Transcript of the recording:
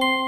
you